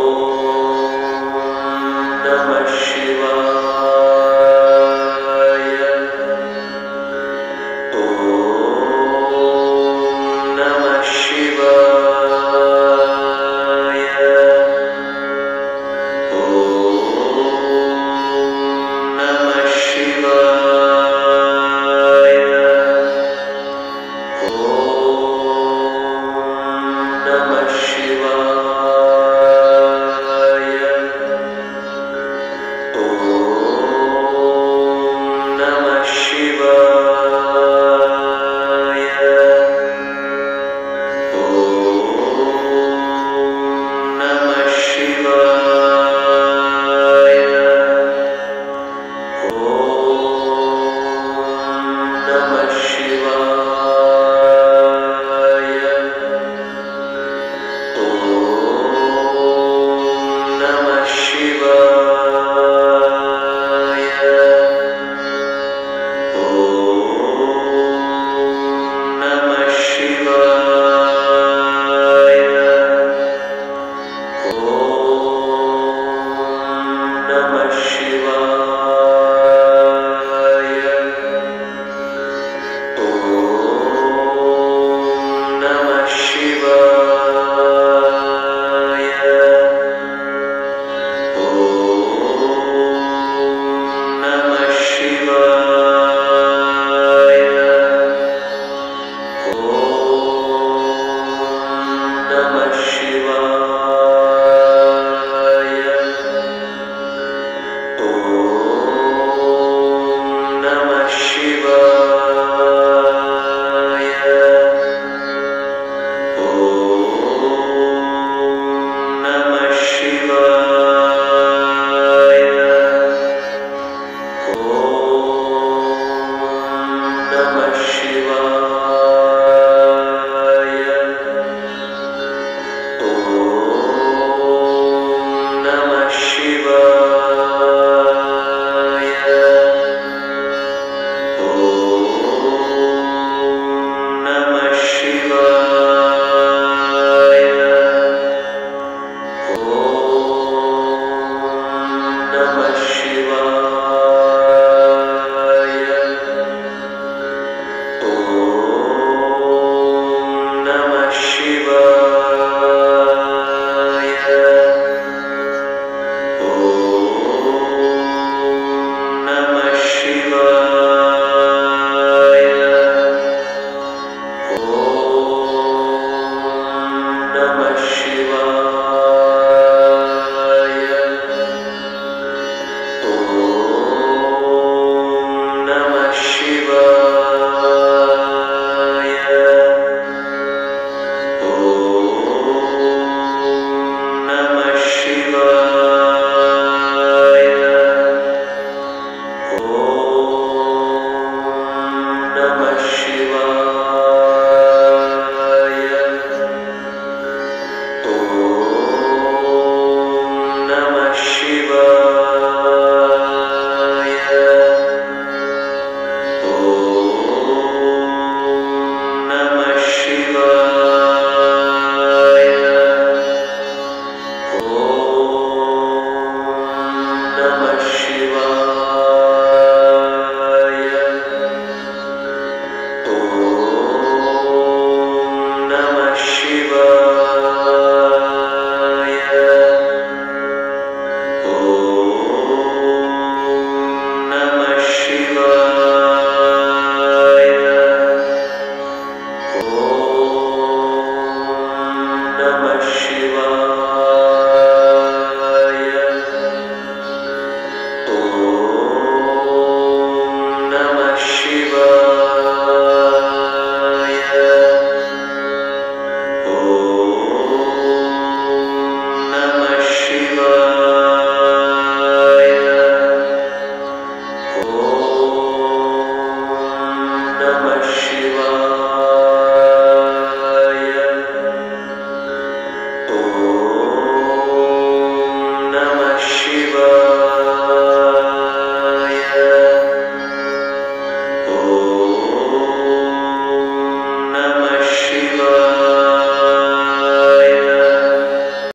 うん。